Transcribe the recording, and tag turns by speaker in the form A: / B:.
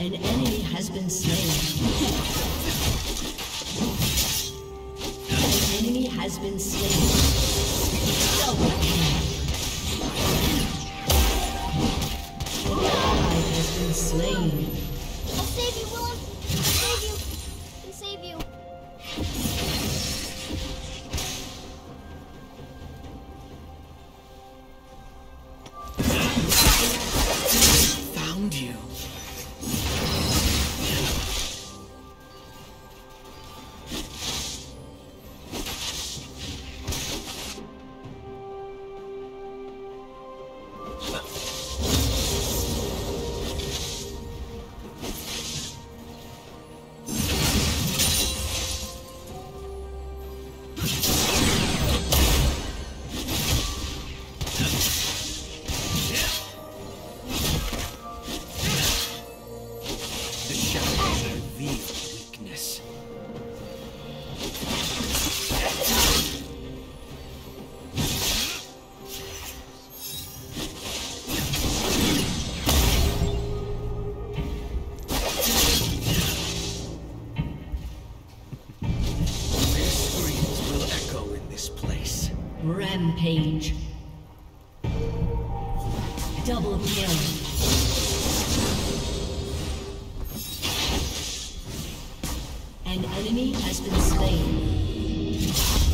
A: been slain. An enemy has been slain. An ally has been slain.
B: I'll save you, Willem. I'll save you. I'll save you.
A: Rampage. Double kill. An enemy has been slain.